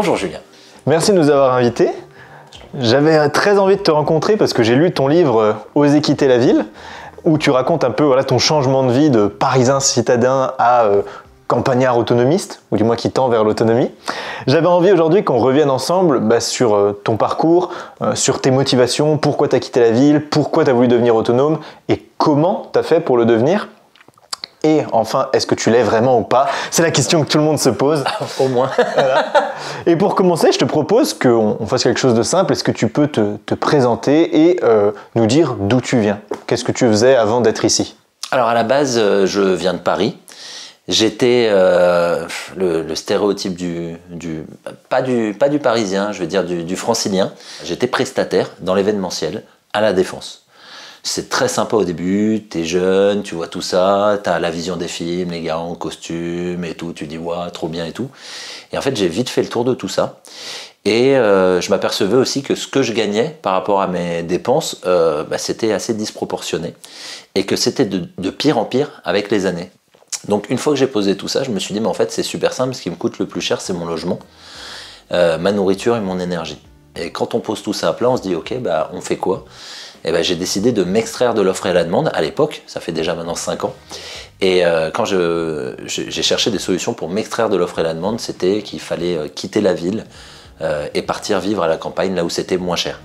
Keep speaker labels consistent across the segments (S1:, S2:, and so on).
S1: Bonjour
S2: Julien.
S1: Merci de nous avoir invités. J'avais très envie de te rencontrer parce que j'ai lu ton livre euh, Oser quitter la ville, où tu racontes un peu ton changement de vie de parisien citadin à euh, campagnard autonomiste, ou du moins qui tend vers l'autonomie. J'avais envie aujourd'hui qu'on revienne ensemble bah, sur euh, ton parcours, sur tes motivations, pourquoi tu as quitté la ville, pourquoi tu as voulu devenir autonome et comment tu as fait pour le devenir. Et enfin, est-ce que tu l'es vraiment ou pas? C'est la question que tout le monde se pose.
S2: Au moins.
S1: Et pour commencer, je te propose qu'on on fasse quelque chose de simple. Est-ce que tu peux te, te présenter et euh, nous dire d'où tu viens? Qu'est-ce que tu faisais avant d'être ici?
S2: Alors à la base, euh, je viens de Paris. J'étais euh, le, le stéréotype du, du, pas du pas du parisien, je veux dire du, du francilien. J'étais prestataire dans l'événementiel à la défense. C'est très sympa au début, t'es jeune, tu vois tout ça, t'as la vision des films, les gars en costume et tout, tu dis ouais, trop bien et tout. Et en fait, j'ai vite fait le tour de tout ça. Et euh, je m'apercevais aussi que ce que je gagnais par rapport à mes dépenses, euh, bah, c'était assez disproportionné. Et que c'était de, de pire en pire avec les années. Donc une fois que j'ai posé tout ça, je me suis dit, mais en fait c'est super simple, ce qui me coûte le plus cher, c'est mon logement, euh, ma nourriture et mon énergie. Et quand on pose tout ça à plat, on se dit, ok, bah, on fait quoi? Et ben, j'ai décidé de m'extraire de l'offre et la demande à l'époque, ça fait déjà maintenant 5 ans. Et euh, quand j'ai cherché des solutions pour m'extraire de l'offre et la demande, c'était qu'il fallait euh, quitter la ville euh, et partir vivre à la campagne là où c'était moins cher.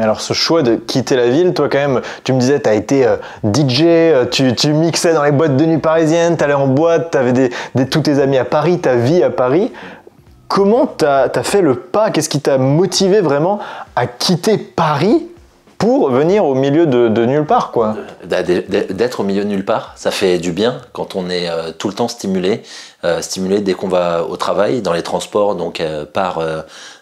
S1: Alors ce choix de quitter la ville, toi quand même, tu me disais, tu as été euh, DJ, euh, tu, mixais dans les boîtes de nuit parisiennes, tu allais en boîte, tu avais des, tous tes amis à Paris, ta vie à Paris. Comment tu as, fait le pas? Qu'est-ce qui t'a motivé vraiment à quitter Paris pour venir au milieu de, de nulle part quoi.
S2: D'être au milieu de nulle part, ça fait du bien quand on est euh, tout le temps stimulé, euh, stimulé dès qu'on va au travail, dans les transports, donc euh, par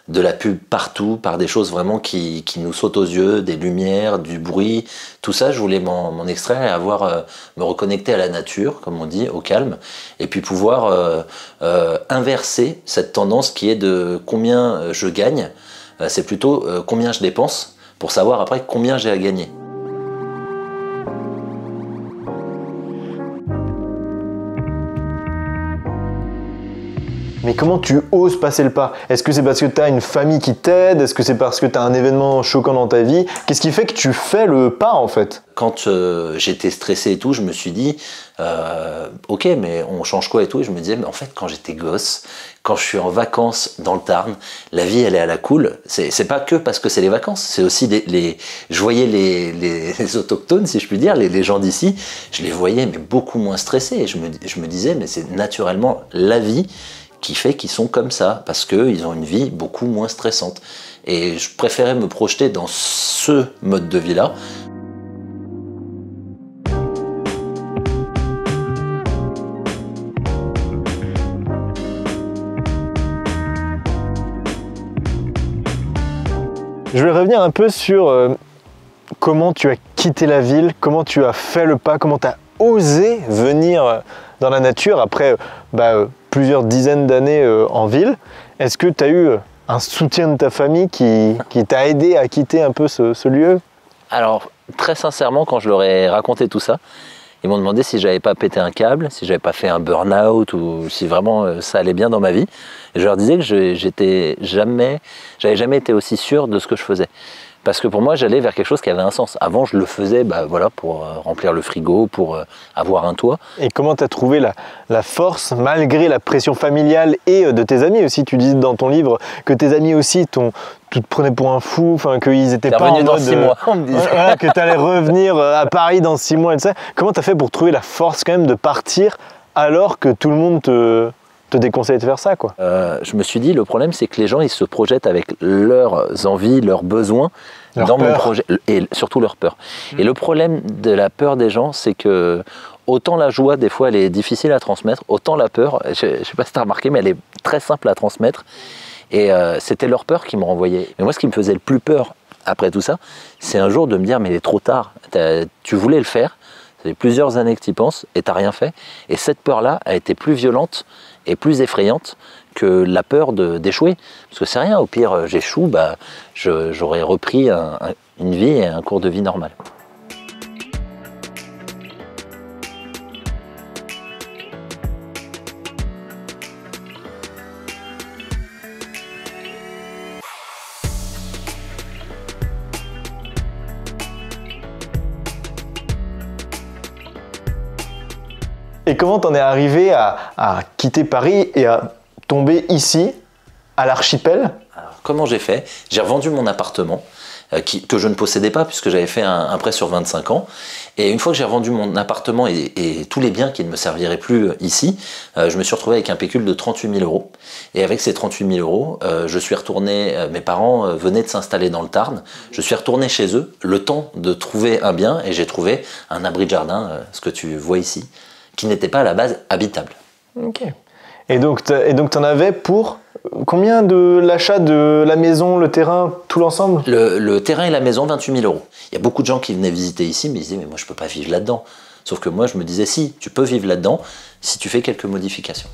S2: de la pub partout, par des choses vraiment qui, qui nous sautent aux yeux, des lumières, du bruit, tout ça, je voulais m'en extraire et avoir me reconnecter à la nature, comme on dit, au calme, et puis pouvoir inverser cette tendance qui est de combien je gagne, c'est plutôt combien je dépense pour savoir après combien j'ai à gagner.
S1: Mais comment tu oses passer le pas? Est-ce que c'est parce que tu as une famille qui t'aide? Est-ce que c'est parce que tu as un événement choquant dans ta vie? Qu'est-ce qui fait que tu fais le pas en fait?
S2: Quand euh, j'étais stressé et tout, je me suis dit, euh, ok, mais on change quoi et tout? Et je me disais, mais en fait, quand j'étais gosse, quand je suis en vacances dans le Tarn, la vie, elle est à la cool. C'est pas que parce que c'est les vacances, c'est aussi les, Je voyais les, les- autochtones, si je puis dire, les, les gens d'ici, je les voyais, mais beaucoup moins stressés. Et je me, je me disais, mais c'est naturellement la vie qui fait qu'ils sont comme ça, parce qu'ils ont une vie beaucoup moins stressante. Et je préférais me projeter dans ce mode de vie-là
S1: Je vais revenir un peu sur euh, comment tu as quitté la ville, comment tu as fait le pas, comment tu as osé venir euh, dans la nature après euh, bah, plusieurs dizaines d'années euh, en ville. Est-ce que tu as eu euh, un soutien de ta famille qui, qui t'a aidé à quitter un peu ce, ce lieu?
S2: Alors, très sincèrement, quand je leur ai raconté tout ça, ils m'ont demandé si j'avais pas pété un câble, si j'avais pas fait un burn-out ou si vraiment euh, ça allait bien dans ma vie. Et je leur disais que j'étais jamais, j'avais jamais été aussi sûr de ce que je faisais. Parce que pour moi, j'allais vers quelque chose qui avait un sens. Avant, je le faisais bah, voilà, pour euh, remplir le frigo, pour euh, avoir un toit.
S1: Et comment tu as trouvé la, la force malgré la pression familiale et euh, de tes amis aussi? Tu dis dans ton livre que tes amis aussi t'ont- tu te prenais pour un fou, enfin qu'ils étaient pas en
S2: dans
S1: mode,
S2: six mois, on me.
S1: Voilà, que tu allais revenir à Paris dans six mois et tout ça. Comment tu as fait pour trouver la force quand même de partir alors que tout le monde te, te déconseille de faire ça quoi
S2: Euh, je me suis dit, le problème, c'est que les gens, ils se projettent avec leurs envies, leurs besoins
S1: Leur
S2: dans mon
S1: peur.
S2: projet, et surtout leur peur. Et le problème de la peur des gens, c'est que autant la joie, des fois, elle est difficile à transmettre, autant la peur, je ne sais pas si tu as remarqué, mais elle est très simple à transmettre. Et euh, c'était leur peur qui me renvoyait. Mais moi, ce qui me faisait le plus peur après tout ça, c'est un jour de me dire, mais il est trop tard. T'as- Tu voulais le faire, ça fait plusieurs années que tu y penses et tu rien fait. Et cette peur-là a été plus violente et plus effrayante que la peur d'échouer. Parce que c'est rien, au pire, j'échoue, bah, j'aurais repris une vie et un cours de vie normal.
S1: Comment t'en es arrivé à, quitter Paris et à tomber ici, à l'archipel?
S2: Comment j'ai fait? J'ai revendu mon appartement. Euh, que je ne possédais pas puisque j'avais fait un, prêt sur 25 ans. Et une fois que j'ai revendu mon appartement et, tous les biens qui ne me serviraient plus euh, ici, euh, je me suis retrouvé avec un pécule de 38 000 euros. Et avec ces 38 000 euros, je suis retourné, mes parents venaient de s'installer dans le Tarn, je suis retourné chez eux, le temps de trouver un bien, et j'ai trouvé un abri de jardin, ce que tu vois ici, qui n'était pas à la base habitable.
S1: Ok. Et donc, tu en avais pour combien de l'achat de la maison, le terrain, tout l'ensemble?
S2: Le, terrain et la maison, 28 000 euros. Il y a beaucoup de gens qui venaient visiter ici, mais ils disaient, mais moi je peux pas vivre là-dedans. Sauf que moi je me disais, si, tu peux vivre là-dedans si tu fais quelques modifications.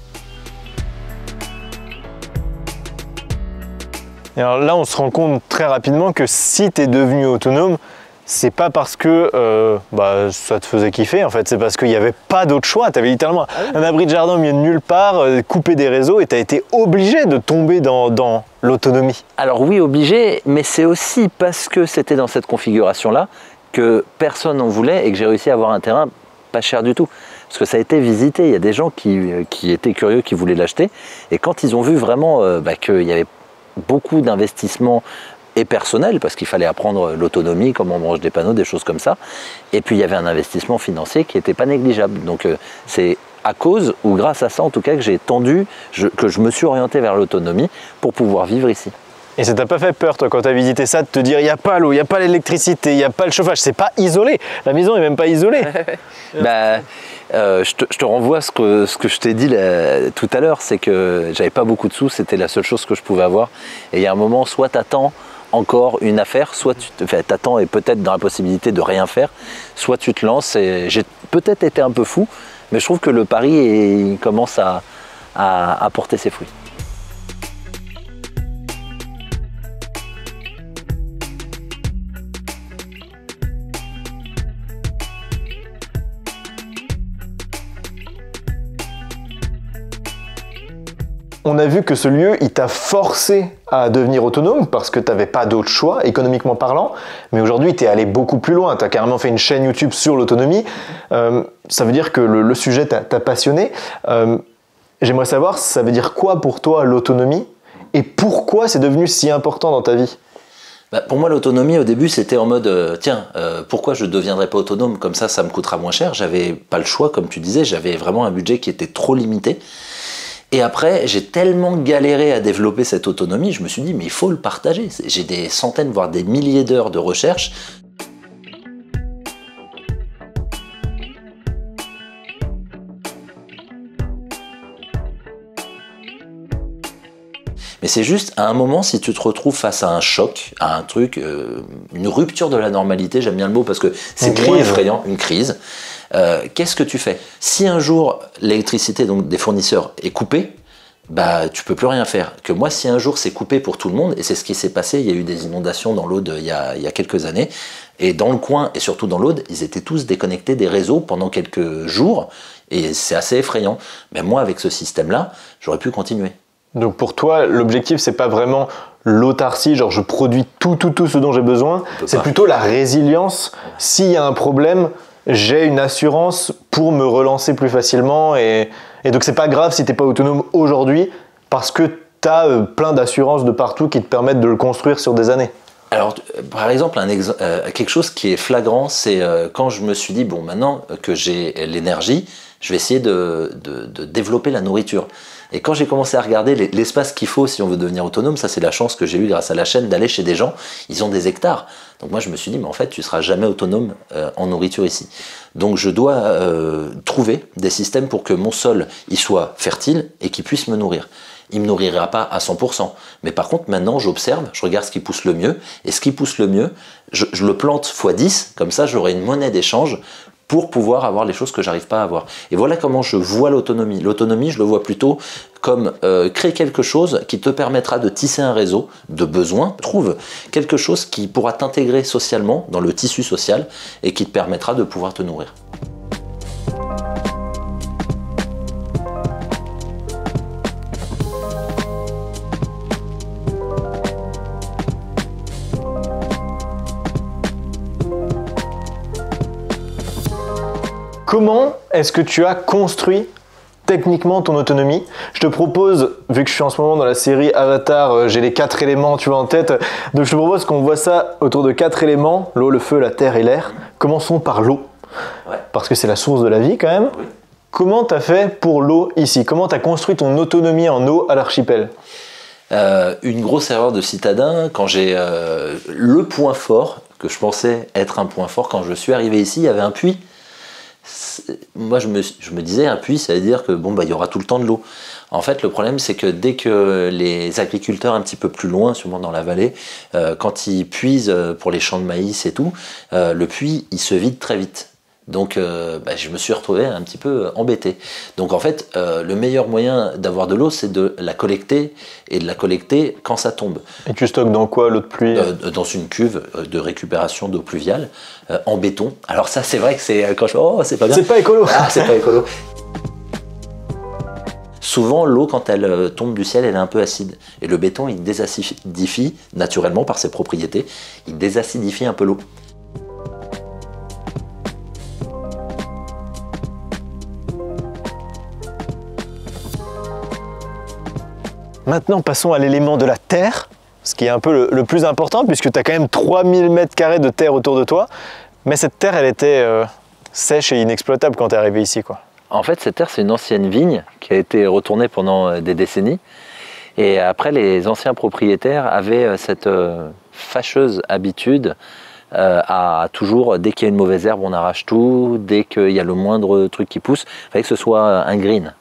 S1: Et alors là, on se rend compte très rapidement que si tu es devenu autonome, c'est pas parce que euh, bah, ça te faisait kiffer, en fait, c'est parce qu'il n'y avait pas d'autre choix. Tu avais littéralement ah un abri de jardin au milieu de nulle part, euh, coupé des réseaux, et tu as été obligé de tomber dans, l'autonomie.
S2: Alors oui, obligé, mais c'est aussi parce que c'était dans cette configuration-là que personne n'en voulait et que j'ai réussi à avoir un terrain pas cher du tout. Parce que ça a été visité, il y a des gens qui, euh, étaient curieux, qui voulaient l'acheter, et quand ils ont vu vraiment bah, qu'il y avait beaucoup d'investissements et personnel, parce qu'il fallait apprendre l'autonomie, comment on branche des panneaux, des choses comme ça. Et puis il y avait un investissement financier qui n'était pas négligeable. Donc euh, c'est à cause, ou grâce à ça en tout cas, que j'ai tendu, que je me suis orienté vers l'autonomie pour pouvoir vivre ici.
S1: Et ça t'a pas fait peur, toi, quand tu as visité ça, de te dire il n'y a pas l'eau, il n'y a pas l'électricité, il n'y a pas le chauffage, c'est pas isolé. La maison n'est même pas isolée.
S2: bah, euh, je, te, renvoie ce que, ce que je t'ai dit tout à l'heure, c'est que j'avais pas beaucoup de sous, c'était la seule chose que je pouvais avoir. Et il y a un moment, soit tu attends encore une affaire, soit tu t'attends et peut-être dans la possibilité de rien faire, soit tu te lances. J'ai peut-être été un peu fou, mais je trouve que le pari commence à porter ses fruits.
S1: On a vu que ce lieu, il t'a forcé à devenir autonome parce que tu n'avais pas d'autre choix, économiquement parlant. Mais aujourd'hui, tu es allé beaucoup plus loin. Tu as carrément fait une chaîne YouTube sur l'autonomie. Euh, ça veut dire que le, sujet t'a passionné. Euh, j'aimerais savoir, ça veut dire quoi pour toi l'autonomie? Et pourquoi c'est devenu si important dans ta vie?
S2: Bah, pour moi, l'autonomie, au début, c'était en mode euh, tiens, pourquoi je ne deviendrais pas autonome? Comme ça, ça me coûtera moins cher. J'avais pas le choix, comme tu disais, j'avais vraiment un budget qui était trop limité. Et après, j'ai tellement galéré à développer cette autonomie, je me suis dit, mais il faut le partager. J'ai des centaines, voire des milliers d'heures de recherche. Mais c'est juste, à un moment, si tu te retrouves face à un choc, à un truc, euh, une rupture de la normalité, j'aime bien le mot parce que c'est moins effrayant, une crise, euh, qu'est-ce que tu fais Si un jour l'électricité donc des fournisseurs est coupée, bah tu peux plus rien faire. Que moi, si un jour c'est coupé pour tout le monde, et c'est ce qui s'est passé, il y a eu des inondations dans l'Aude il, y a quelques années, et dans le coin et surtout dans l'Aude, ils étaient tous déconnectés des réseaux pendant quelques jours, et c'est assez effrayant. Mais moi, avec ce système-là, j'aurais pu continuer.
S1: Donc pour toi, l'objectif, c'est pas vraiment l'autarcie, genre je produis tout, tout, tout ce dont j'ai besoin, c'est plutôt la résilience. S'il y a un problème, j'ai une assurance pour me relancer plus facilement. Et, donc, c'est pas grave si tu n'es pas autonome aujourd'hui parce que tu as euh, plein d'assurances de partout qui te permettent de le construire sur des années.
S2: Alors, par exemple, euh, quelque chose qui est flagrant, c'est euh, quand je me suis dit, bon, maintenant que j'ai l'énergie, je vais essayer de, développer la nourriture. Et quand j'ai commencé à regarder l'espace qu'il faut si on veut devenir autonome, ça c'est la chance que j'ai eue grâce à la chaîne d'aller chez des gens, ils ont des hectares. Donc moi je me suis dit, mais en fait tu seras jamais autonome euh, en nourriture ici. Donc je dois euh, trouver des systèmes pour que mon sol il soit fertile et qu'il puisse me nourrir. Il me nourrira pas à 100%. Mais par contre, maintenant, j'observe, je regarde ce qui pousse le mieux. Et ce qui pousse le mieux, je, je le plante x 10. Comme ça, j'aurai une monnaie d'échange pour pouvoir avoir les choses que j'arrive pas à avoir. Et voilà comment je vois l'autonomie. L'autonomie, je le vois plutôt comme euh, créer quelque chose qui te permettra de tisser un réseau de besoins. Trouve quelque chose qui pourra t'intégrer socialement dans le tissu social et qui te permettra de pouvoir te nourrir.
S1: Comment est-ce que tu as construit techniquement ton autonomie? Je te propose, vu que je suis en ce moment dans la série Avatar, euh, j'ai les quatre éléments, tu vois, en tête, donc je te propose qu'on voit ça autour de quatre éléments, l'eau, le feu, la terre et l'air. Commençons par l'eau, parce que c'est la source de la vie quand même. Comment tu as fait pour l'eau ici? Comment tu as construit ton autonomie en eau à l'archipel?
S2: Euh, une grosse erreur de citadin quand j'ai euh, le point fort que je pensais être un point fort quand je suis arrivé ici, il y avait un puits moi je me, disais un puits ça veut dire que bon bah il y aura tout le temps de l'eau. En fait le problème c'est que dès que les agriculteurs un petit peu plus loin sûrement dans la vallée euh, quand ils puisent euh, pour les champs de maïs et tout euh, le puits il se vide très vite donc euh, bah, je me suis retrouvé un petit peu embêté. Donc en fait, euh, le meilleur moyen d'avoir de l'eau, c'est de la collecter et de la collecter quand ça tombe.
S1: Et tu stockes dans quoi l'eau de pluie? Euh,
S2: Dans une cuve de récupération d'eau pluviale en béton. Alors ça, c'est vrai que c'est quand je oh c'est pas bien.
S1: C'est pas écolo.
S2: Ah c'est pas écolo. Souvent, l'eau, quand elle tombe du ciel, elle est un peu acide. Et le béton, il désacidifie naturellement par ses propriétés. Il désacidifie un peu l'eau.
S1: Maintenant, passons à l'élément de la terre, ce qui est un peu le, plus important, puisque tu as quand même 3000 m2 de terre autour de toi. Mais cette terre, elle était euh, sèche et inexploitable quand tu es arrivé ici. Quoi.
S2: En fait, cette terre, c'est une ancienne vigne qui a été retournée pendant euh, des décennies. Et après, les anciens propriétaires avaient euh, cette fâcheuse habitude à toujours, dès qu'il y a une mauvaise herbe, on arrache tout, dès qu'il y a le moindre truc qui pousse, il fallait que ce soit un green.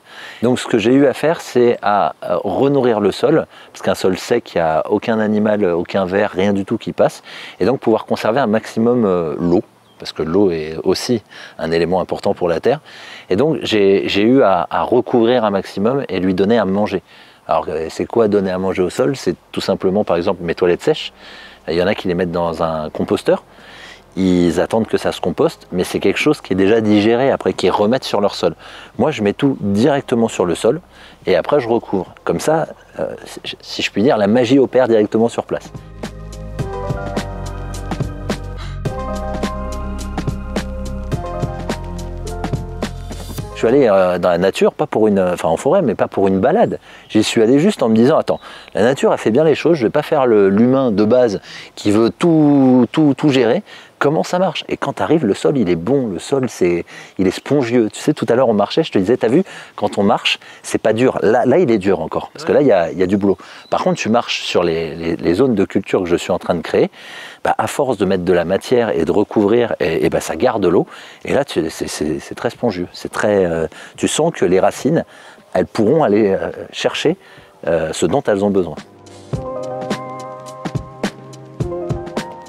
S2: Donc ce que j'ai eu à faire, c'est à renourrir le sol, parce qu'un sol sec, il n'y a aucun animal, aucun ver, rien du tout qui passe, et donc pouvoir conserver un maximum euh, l'eau, parce que l'eau est aussi un élément important pour la terre. Et donc j'ai eu à, recouvrir un maximum et lui donner à manger. Alors c'est quoi donner à manger au sol? C'est tout simplement par exemple mes toilettes sèches. Il y en a qui les mettent dans un composteur ils attendent que ça se composte, mais c'est quelque chose qui est déjà digéré après, qu'ils remettent sur leur sol. Moi, je mets tout directement sur le sol et après, je recouvre. Comme ça, euh, si je puis dire, la magie opère directement sur place. Je suis allé euh, dans la nature, pas pour une, enfin en forêt, mais pas pour une balade. J'y suis allé juste en me disant, attends, la nature a fait bien les choses, je vais pas faire l'humain de base qui veut tout, tout, tout gérer comment ça marche. Et quand tu arrives, le sol, il est bon, le sol, c'est, il est spongieux. Tu sais, tout à l'heure, on marchait, je te disais, tu as vu, quand on marche, c'est pas dur. Là, là, il est dur encore, parce que là, il y a, y a, du boulot. Par contre, tu marches sur les, les, zones de culture que je suis en train de créer, bah, à force de mettre de la matière et de recouvrir, et, et bah, ça garde l'eau. Et là, c'est, très spongieux. C'est très, euh, tu sens que les racines, elles pourront aller euh, chercher euh, ce dont elles ont besoin.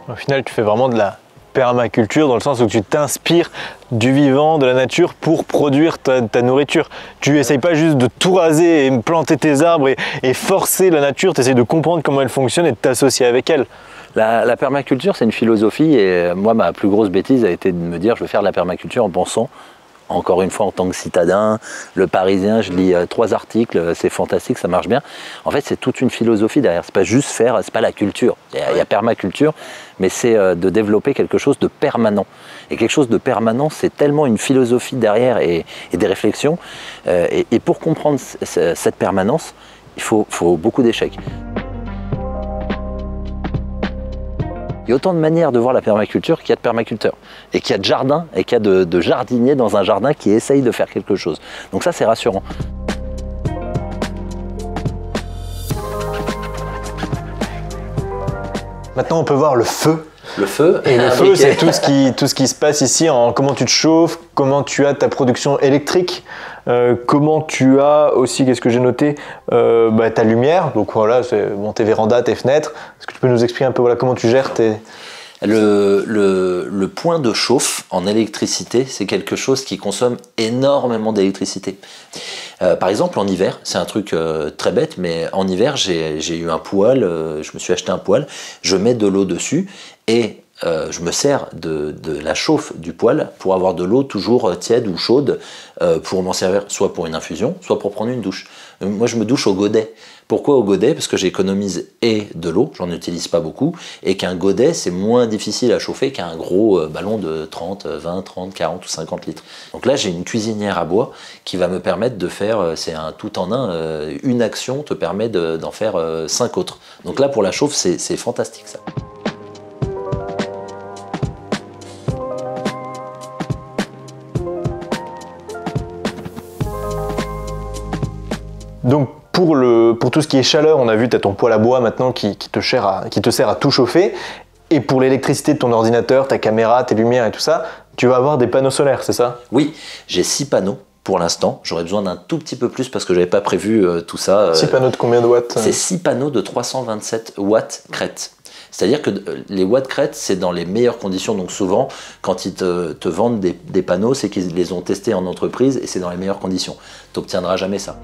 S1: Au final, tu fais vraiment de la, permaculture dans le sens où tu t'inspires du vivant, de la nature pour produire ta, nourriture. Tu essayes pas juste de tout raser et planter tes arbres et, forcer la nature, tu essayes de comprendre comment elle fonctionne et de t'associer avec elle.
S2: La, permaculture, c'est une philosophie et moi, ma plus grosse bêtise a été de me dire je vais faire de la permaculture en pensant encore une fois en tant que citadin, le Parisien, je lis euh, trois articles, euh, c'est fantastique, ça marche bien. En fait, c'est toute une philosophie derrière. C'est pas juste faire, c'est pas la culture. Il y, a, permaculture, mais c'est euh, de développer quelque chose de permanent. Et quelque chose de permanent, c'est tellement une philosophie derrière et, des réflexions. et, pour comprendre cette permanence, il faut beaucoup d'échecs. Il y a autant de manières de voir la permaculture qu'il y a de permaculteurs. Et qu'il y a de jardins et qu'il y a de, jardiniers dans un jardin qui essayent de faire quelque chose. Donc ça, c'est rassurant.
S1: Maintenant, on peut voir le feu.
S2: Le feu.
S1: Et le feu, c'est tout, ce qui, tout ce qui se passe ici en comment tu te chauffes, comment tu as ta production électrique, euh, comment tu as aussi, qu'est-ce que j'ai noté, euh, bah, ta lumière. Donc voilà, bon, tes vérandas, tes fenêtres. Est-ce que tu peux nous expliquer un peu voilà, comment tu gères tes.
S2: Le, point de chauffe en électricité, c'est quelque chose qui consomme énormément d'électricité. Euh, par exemple, en hiver, c'est un truc euh, très bête, mais en hiver, j'ai eu un poêle, euh, je me suis acheté un poêle, je mets de l'eau dessus et euh, je me sers de, la chauffe du poêle pour avoir de l'eau toujours tiède ou chaude euh, pour m'en servir soit pour une infusion, soit pour prendre une douche. Moi, je me douche au godet. Pourquoi au godet? Parce que j'économise et de l'eau, j'en utilise pas beaucoup, et qu'un godet, c'est moins difficile à chauffer qu'un gros euh, ballon de 30, 20, 30, 40 ou 50 litres. Donc là, j'ai une cuisinière à bois qui va me permettre de faire, c'est un tout en un, une action te permet d'en faire cinq autres. Donc là, pour la chauffe, c'est fantastique ça.
S1: Pour, le, pour tout ce qui est chaleur, on a vu, tu as ton poêle à bois maintenant qui, qui, te sert à, qui te sert à tout chauffer. Et pour l'électricité de ton ordinateur, ta caméra, tes lumières et tout ça, tu vas avoir des panneaux solaires, c'est ça?
S2: Oui, j'ai six panneaux pour l'instant. J'aurais besoin d'un tout petit peu plus parce que j'avais pas prévu euh, tout ça.
S1: 6 panneaux de combien de watts
S2: C'est 6 panneaux de 327 watts crête. C'est-à-dire que euh, les watts crête, c'est dans les meilleures conditions. Donc souvent, quand ils te, te vendent des, des panneaux, c'est qu'ils les ont testés en entreprise et c'est dans les meilleures conditions. Tu n'obtiendras jamais ça.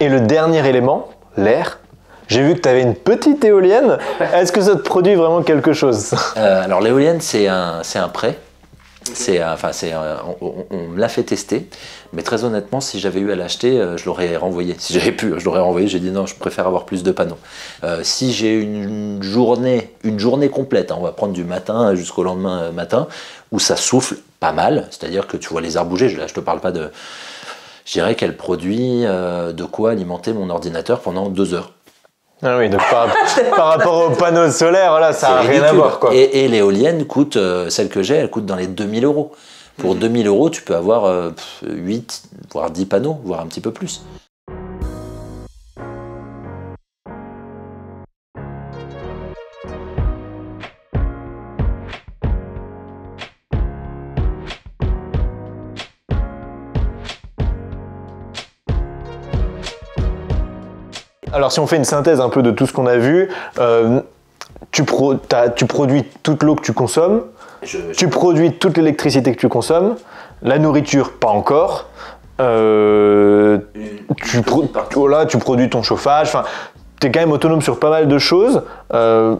S1: Et le dernier élément, l'air. J'ai vu que tu avais une petite éolienne. Est-ce que ça te produit vraiment quelque chose?
S2: Euh, Alors l'éolienne, c'est un, un prêt. C'est, enfin, c'est, on, on me l'a fait tester, mais très honnêtement, si j'avais eu à l'acheter, euh, je l'aurais renvoyé. Si j'avais pu, je l'aurais renvoyé. J'ai dit non, je préfère avoir plus de panneaux. Euh, si j'ai une journée, une journée complète, hein, on va prendre du matin jusqu'au lendemain matin, où ça souffle pas mal, c'est-à-dire que tu vois les arbres bouger. Là, je te parle pas de, je dirais qu'elle produit euh, de quoi alimenter mon ordinateur pendant deux heures.
S1: Ah oui, donc par, par rapport aux panneaux solaires, là, ça n'a rien à voir. Quoi.
S2: Et, et l'éolienne coûte, euh, celle que j'ai, elle coûte dans les 2000 euros. Pour 2000 euros, tu peux avoir euh, 8, voire 10 panneaux, voire un petit peu plus.
S1: Alors si on fait une synthèse un peu de tout ce qu'on a vu, euh, tu, pro tu, produis toute l'eau que tu consommes, je, je... tu produis toute l'électricité que tu consommes, la nourriture pas encore, euh, tu, pro voilà, tu produis ton chauffage, enfin, tu es quand même autonome sur pas mal de choses, euh,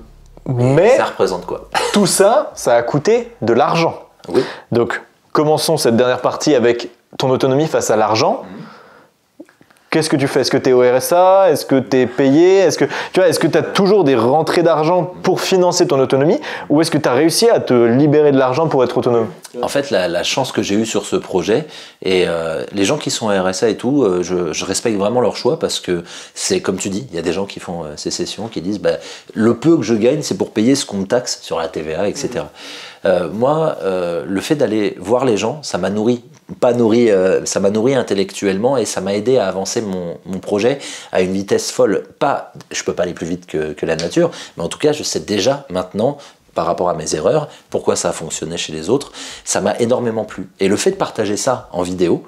S1: mais
S2: ça représente quoi?
S1: Tout ça, ça a coûté de l'argent.
S2: Oui.
S1: Donc commençons cette dernière partie avec ton autonomie face à l'argent. Mmh. Qu'est-ce que tu fais? Est-ce que tu es au RSA Est-ce que tu es payé? Est-ce que tu vois, est-ce que tu as toujours des rentrées d'argent pour financer ton autonomie? Ou est-ce que tu as réussi à te libérer de l'argent pour être autonome?
S2: En fait, la, la, chance que j'ai eue sur ce projet et euh, les gens qui sont au RSA et tout, euh, je, je, respecte vraiment leur choix parce que c'est comme tu dis, il y a des gens qui font euh, ces sessions qui disent bah, le peu que je gagne, c'est pour payer ce qu'on me taxe sur la TVA, etc. Mmh. Moi, le fait d'aller voir les gens, ça m'a nourri pas nourri, euh, ça m'a nourri intellectuellement et ça m'a aidé à avancer mon, mon, projet à une vitesse folle. Pas, je peux pas aller plus vite que, que, la nature, mais en tout cas, je sais déjà maintenant par rapport à mes erreurs, pourquoi ça a fonctionné chez les autres. Ça m'a énormément plu. Et le fait de partager ça en vidéo,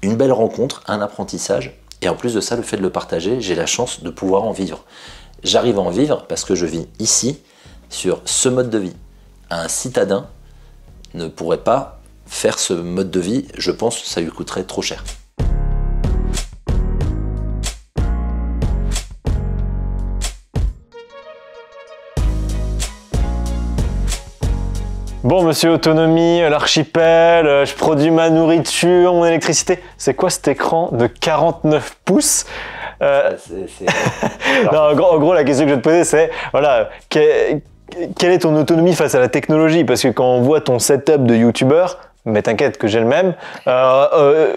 S2: une belle rencontre, un apprentissage, et en plus de ça, le fait de le partager, j'ai la chance de pouvoir en vivre. J'arrive à en vivre parce que je vis ici, sur ce mode de vie. Un citadin ne pourrait pas faire ce mode de vie, je pense que ça lui coûterait trop cher.
S1: Bon, monsieur Autonomie, l'archipel, euh, je produis ma nourriture, mon électricité. C'est quoi cet écran de 49 pouces? Euh... c est, c est... non, en, gros, en, gros, la question que je vais te poser, c'est voilà, quelle est ton autonomie face à la technologie? Parce que quand on voit ton setup de youtubeur, mais t'inquiète que j'ai le même. Euh, euh,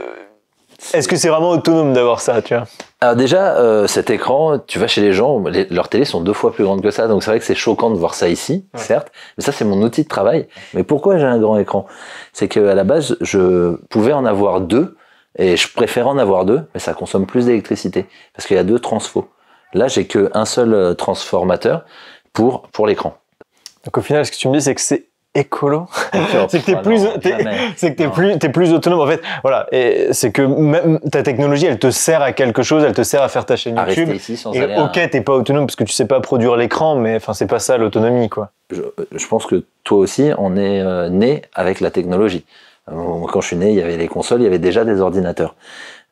S1: Est-ce que c'est vraiment autonome d'avoir ça, tu vois?
S2: Alors déjà, euh, cet écran, tu vas chez les gens, les, leurs télés sont deux fois plus grandes que ça, donc c'est vrai que c'est choquant de voir ça ici, ouais. certes, mais ça c'est mon outil de travail. Mais pourquoi j'ai un grand écran? C'est qu'à la base, je pouvais en avoir deux, et je préfère en avoir deux, mais ça consomme plus d'électricité, parce qu'il y a deux transfos. Là, j'ai qu'un seul transformateur pour, pour l'écran.
S1: Donc au final, ce que tu me dis, c'est que c'est écolo. c'est que t'es
S2: Ah
S1: plus, c'est que t'es plus, t'es plus autonome. En fait, voilà. Et c'est que même ta technologie, elle te sert à quelque chose, elle te sert à faire ta chaîne
S2: À
S1: YouTube.
S2: ici sans
S1: Et
S2: à-
S1: ok, t'es pas autonome parce que tu sais pas produire l'écran, mais enfin, c'est pas ça l'autonomie, quoi.
S2: je, je pense que toi aussi, on est euh, né avec la technologie. Euh, Quand je suis né, il y avait les consoles, il y avait déjà des ordinateurs.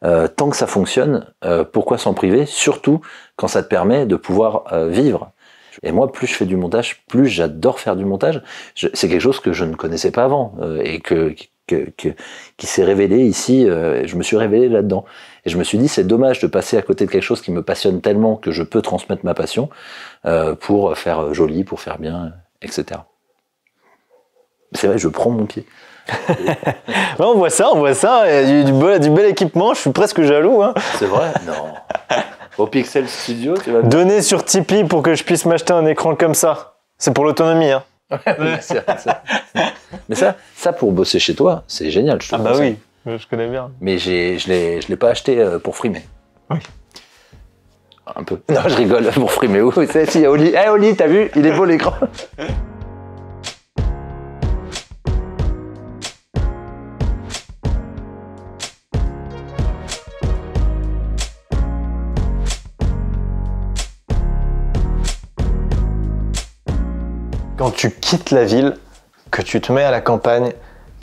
S2: Euh, tant que ça fonctionne, euh, pourquoi s'en priver? Surtout quand ça te permet de pouvoir vivre. Et moi, plus je fais du montage, plus j'adore faire du montage. C'est quelque chose que je ne connaissais pas avant euh, et que, que, que- qui s'est révélé ici. euh, je me suis révélé là-dedans. Et je me suis dit, c'est dommage de passer à côté de quelque chose qui me passionne tellement que je peux transmettre ma passion euh, pour faire joli, pour faire bien, etc. C'est vrai, je prends mon pied.
S1: On voit ça, on voit ça. Il y a du, du bel, du bel équipement. Je suis presque jaloux. Hein.
S2: C'est vrai? Non. Au Pixel Studio, tu vas
S1: Donner sur Tipeee pour que je puisse m'acheter un écran comme ça. C'est pour l'autonomie. Hein.
S2: C'est vrai, ça. Mais ça, ça pour bosser chez toi, c'est génial. Je te
S1: Ah bah oui, je connais bien.
S2: Mais j'ai, je l'ai, je l'ai pas acheté euh, pour frimer.
S1: Oui.
S2: Un peu. Non, je rigole pour frimer. Oui, c'est? Si, Oli. Eh, Oli, t'as vu? Il est beau l'écran.
S1: Quand tu quittes la ville, que tu te mets à la campagne,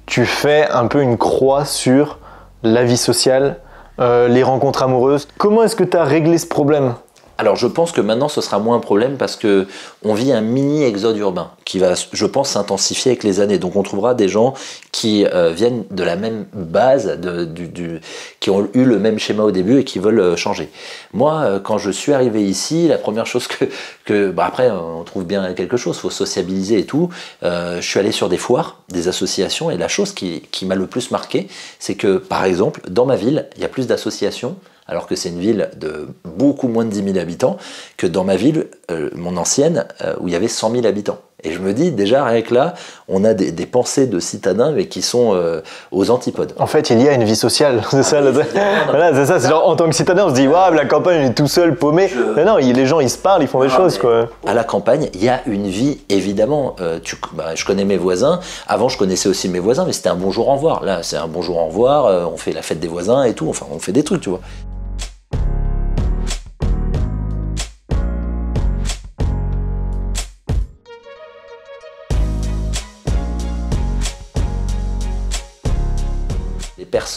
S1: tu fais un peu une croix sur la vie sociale, euh, les rencontres amoureuses. Comment est-ce que tu as réglé ce problème?
S2: Alors je pense que maintenant ce sera moins un problème parce que on vit un mini exode urbain qui va, je pense, s'intensifier avec les années. Donc on trouvera des gens qui euh, viennent de la même base, du, du- qui ont eu le même schéma au début et qui veulent euh, changer. Moi, euh, quand je suis arrivé ici, la première chose que, que bah, après on trouve bien quelque chose, faut sociabiliser et tout. je suis allé sur des foires, des associations et la chose qui, qui m'a le plus marqué, c'est que par exemple dans ma ville, il y a plus d'associations alors que c'est une ville de beaucoup moins de 10 000 habitants, que dans ma ville, euh, mon ancienne, euh, où il y avait 100 000 habitants. Et je me dis, déjà, rien que là, on a des, des pensées de citadins, mais qui sont euh, aux antipodes.
S1: En fait, il y a une vie sociale. C'est ça,
S2: oui,
S1: le-
S2: évidemment.
S1: voilà, c'est ça. C'est genre, en tant que citadin, on se dit, waouh, la campagne, est tout seul, paumé.
S2: Je-
S1: Mais non, il- les gens, ils se parlent, ils font des
S2: Ah,
S1: choses, quoi.
S2: À la campagne, il y a une vie, évidemment. Euh, tu, bah, je connais mes voisins. Avant, je connaissais aussi mes voisins, mais c'était un bonjour au revoir. Là, c'est un bonjour au revoir. euh, on fait la fête des voisins et tout. Enfin, on fait des trucs, tu vois.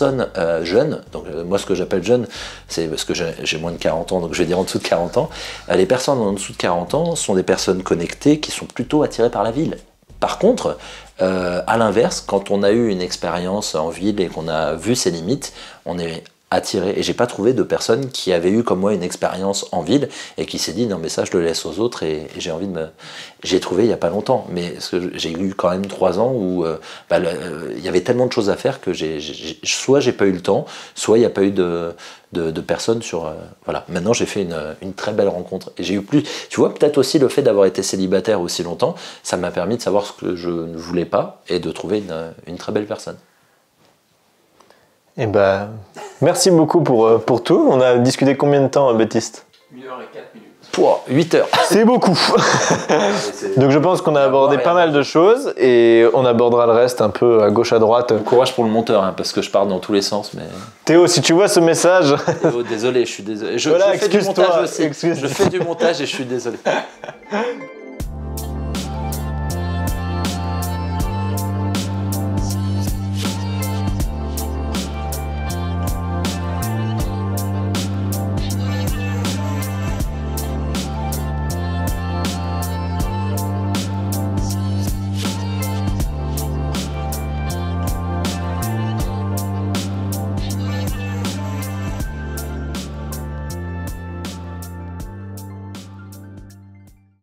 S2: Euh, jeunes, donc euh, moi ce que j'appelle jeune, c'est parce que j'ai moins de 40 ans, donc je vais dire en dessous de 40 ans. Euh, les personnes en dessous de 40 ans sont des personnes connectées qui sont plutôt attirées par la ville. Par contre, à l'inverse, quand on a eu une expérience en ville et qu'on a vu ses limites, on est attiré. Et j'ai pas trouvé de personne qui avait eu comme moi une expérience en ville et qui s'est dit non mais ça je le laisse aux autres et, j'ai envie de me. J'ai trouvé il y a pas longtemps, mais j'ai eu quand même trois ans où euh, bah, euh, il y avait tellement de choses à faire que j'ai, soit j'ai pas eu le temps, soit il n'y a pas eu de, de, de personnes sur. euh, voilà. Maintenant j'ai fait une, une très belle rencontre et j'ai eu plus. Tu vois peut-être aussi le fait d'avoir été célibataire aussi longtemps, ça m'a permis de savoir ce que je ne voulais pas et de trouver une, une très belle personne.
S1: Et ben, merci beaucoup pour, euh, pour tout. On a discuté combien de temps, euh, Baptiste
S2: Pour 8 heures.
S1: C'est beaucoup. Donc je pense qu'on a abordé pas mal de choses et on abordera le reste un peu à gauche à droite.
S2: Courage pour le monteur, hein, parce que je pars dans tous les sens, mais.
S1: Théo, si tu vois ce message,
S2: Oh, désolé, je suis désolé. Je,
S1: Voilà,
S2: je fais du
S1: excuse-toi,
S2: montage aussi.
S1: excuse-
S2: Je fais du montage et je suis désolé.